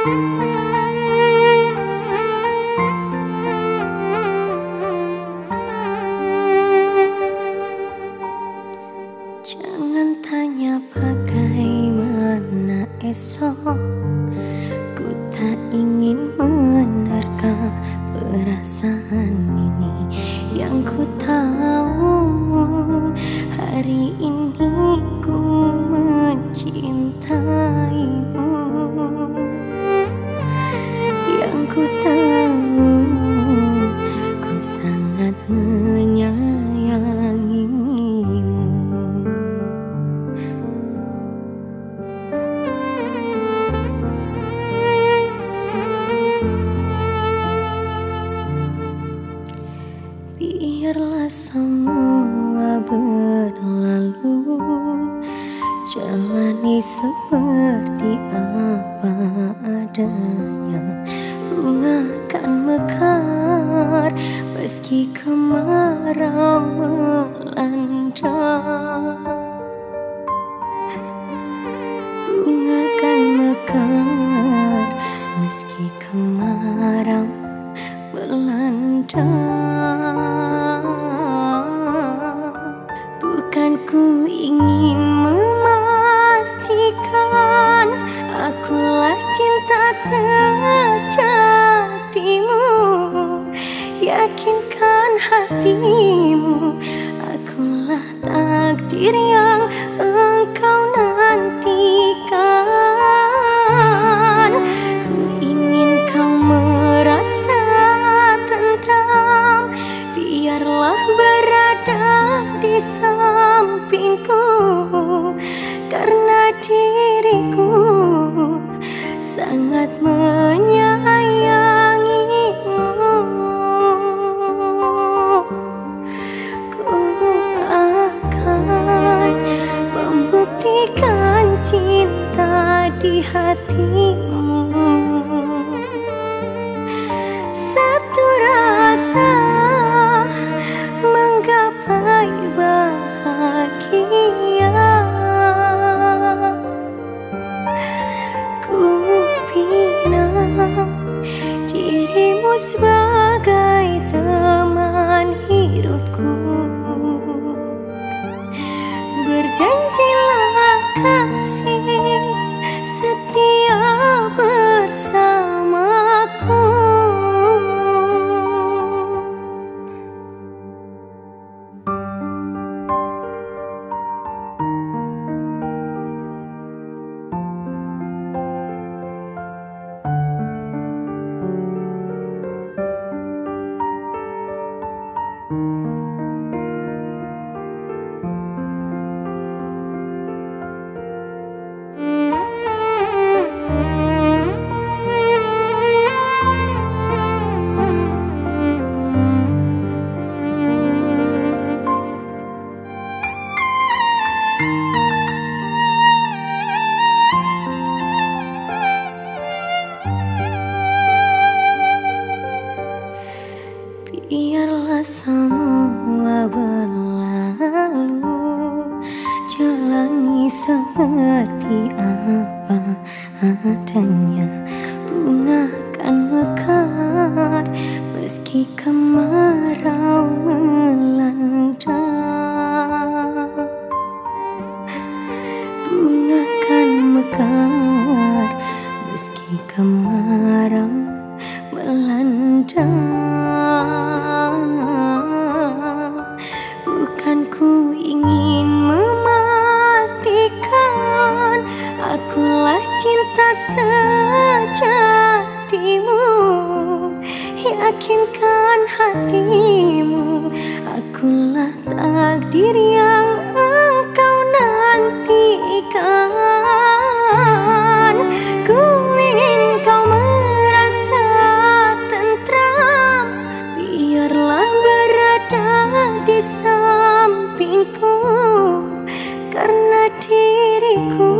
Jangan tanya bagaimana esok. Ku tak ingin menerka perasaan ini. Yang ku tahu hari ini ku tahu ku sangat menyayangimu. Biarlah semua berlalu Jalani seperti apa adanya Meski kemarau melanda takdir yang engkau nantikan Ku ingin kau merasa tentram. Biarlah berada di sampingku Karena diriku sangat menyayangimu membuktikan cinta di hatimu Jalani seperti apa adanya Bunga kan mekar Meski kemarau cinta sejatimu. Yakinkan hatimu Akulah takdir yang engkau nantikan. Ku ingin kau merasa tentram Biarlah berada di sampingku. Karena diriku